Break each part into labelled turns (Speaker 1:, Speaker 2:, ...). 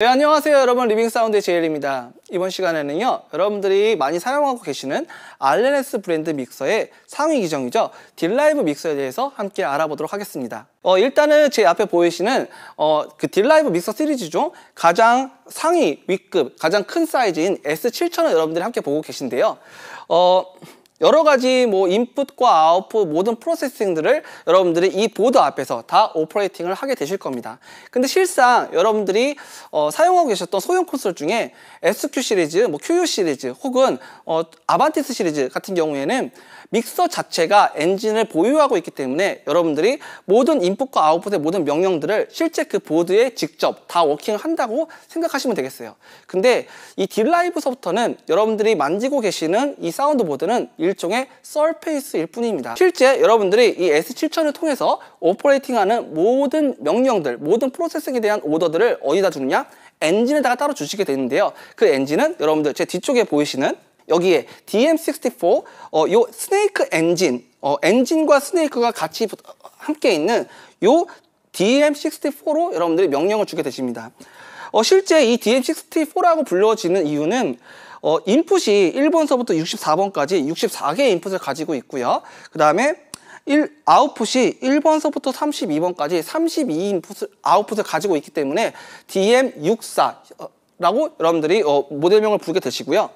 Speaker 1: 네, 안녕하세요. 여러분 리빙사운드의 제일입니다. 이번 시간에는요 여러분들이 많이 사용하고 계시는 Allen&Heath 브랜드 믹서의 상위 기종이죠. dLive 믹서에 대해서 함께 알아보도록 하겠습니다. 어, 일단은 제 앞에 보이시는 어, 그 dLive 믹서 시리즈 중 가장 상위 위급 가장 큰 사이즈인 S7000을 여러분들이 함께 보고 계신데요. 어, 여러 가지 뭐 인풋과 아웃풋 모든 processing들을 여러분들이 이 보드 앞에서 다 operating을 하게 되실 겁니다. 근데 실상 여러분들이 어, 사용하고 계셨던 소형 콘솔 중에 SQ 시리즈, 뭐 QU 시리즈 혹은 어, Avantis 시리즈 같은 경우에는 믹서 자체가 엔진을 보유하고 있기 때문에 여러분들이 모든 인풋과 아웃풋의 모든 명령들을 실제 그 보드에 직접 다 working을 한다고 생각하시면 되겠어요. 근데 이 dLive서부터는 여러분들이 만지고 계시는 이 사운드 보드는 일종의 surface일 뿐입니다. 실제 여러분들이 이 S7000을 통해서 operating하는 모든 명령들, 모든 processing에 대한 오더들을 어디다 두느냐? 엔진에다가 따로 주시게 되는데요. 그 엔진은 여러분들 제 뒤쪽에 보이시는 여기에 DM64 어, 요 snake 엔진 어, 엔진과 snake가 같이 함께 있는 요 DM64로 여러분들이 명령을 주게 되십니다. 어, 실제 이 DM64라고 불러지는 이유는 어, 인풋이 1번서부터 64번까지 64개의 인풋을 가지고 있고요. 그 다음에 1, 아웃풋이 1번서부터 32번까지 32 인풋을, 아웃풋을 가지고 있기 때문에 DM64라고 여러분들이 어, 모델명을 부르게 되시고요.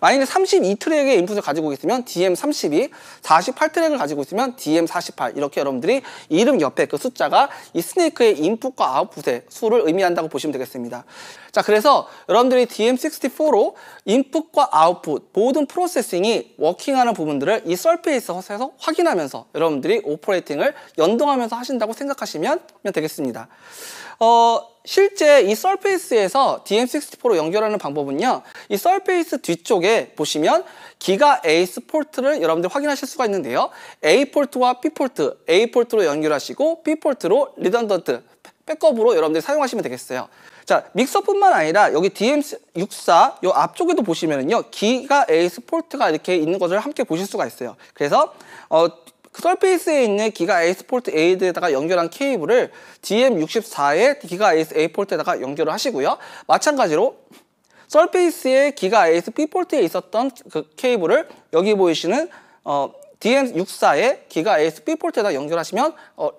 Speaker 1: 만약에 32트랙의 인풋을 가지고 있으면 DM32, 48트랙을 가지고 있으면 DM48 이렇게 여러분들이 이름 옆에 그 숫자가 이 snake의 인풋과 아웃풋의 수를 의미한다고 보시면 되겠습니다. 자 그래서 여러분들이 DM64로 인풋과 아웃풋 모든 processing이 working하는 부분들을 이 surface에서 확인하면서 여러분들이 operating을 연동하면서 하신다고 생각하시면 되겠습니다. 어, 실제 이 surface에서 DM64로 연결하는 방법은요. 이 surface 뒤쪽에 보시면 gigaACE 포트를 여러분들 확인하실 수가 있는데요. A 포트와 B 포트, A 포트로 연결하시고 B 포트로 redundant, 백업으로 여러분들이 사용하시면 되겠어요. 자, 믹서뿐만 아니라 여기 DM64 요 앞쪽에도 보시면은요. gigaACE 포트가 이렇게 있는 것을 함께 보실 수가 있어요. 그래서 어 그 surface에 있는 gigaACE 포트 A에다가 연결한 케이블을 DM64의 gigaACE A 포트에다가 연결을 하시고요. 마찬가지로 surface의 gigaACE B 포트에 있었던 그 케이블을 여기 보이시는 어, DM64의 gigaACE B 포트에다 연결하시면 어,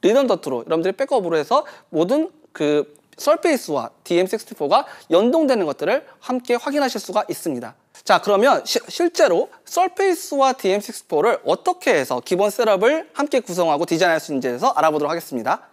Speaker 1: redundant로 여러분들이 백업으로 해서 모든 그 surface와 DM64가 연동되는 것들을 함께 확인하실 수가 있습니다. 자 그러면 시, 실제로 서페이스와 DM64를 어떻게 해서 기본 셋업을 함께 구성하고 디자인할 수 있는지에 대해서 알아보도록 하겠습니다.